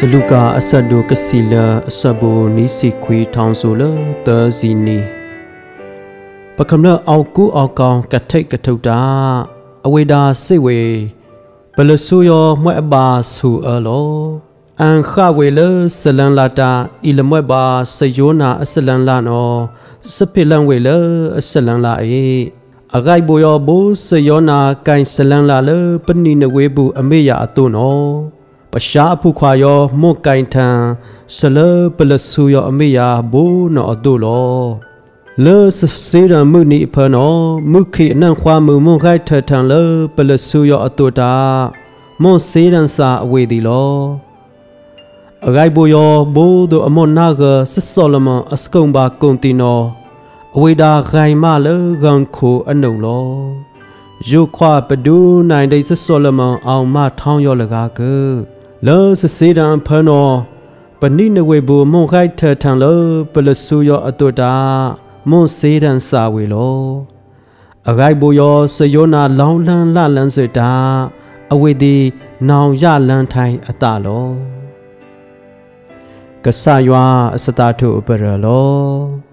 စလူကာအဆက်ဒိုကစီလာအဆက်ဘူနီစီခွေထောင်ဆိုလသစီနီပကမ္နအောက်ကူအောက်ကောင်ကထိတ်ကထုတ်တာအဝေဒါစိတ်ဝေဘလဆူယောမွဲ့ပါဆူအလောအန်ခဝေလဆလန်လာတာအီလမွဲ့ပါစယောနာအစလန်လာနောစပိလန်ဝေလအစလန်လာအေအဂိုက်ဘောယောဘူစယောနာကိုင်စလန်လာလပနိနဝေဘူးအမေရအတုနော ပရှားဖုခွာယောမွတ်ကိုင်ထံဆလပလဆူယောအမေယာဘူနောအတုလောလေစစေရမှုနိဖနောမုခိအနံခွာမှုမွန်ခိုက်ထထံလေပလဆူယောအတုတာမွန်စေရန်စာအဝေဒီလောအဂိုက်ဘူယောဘူဒိုအမွန်နာဂဆဆောလမအစကုံဘာကွန်တီနောအဝေဒါဂိုင်မလေဂန်ခိုအနုံလောယုခွာပဒူနိုင်ဒိဆဆောလမအောင်မထောင်းယောလကားက လောစစေဒံဖနောပဏိနဝေဘူမွန်ခိုက်ထထံလောပလဆူယောအတုတာမွန်စေဒံစာဝေလောအဂိုက်ဘူယောစယောနာလောင်းလန်းလလန်းစတာအဝေဒီနောင်ရလန်းထိုင်အတလောကဆယွာအစတာထုပရလော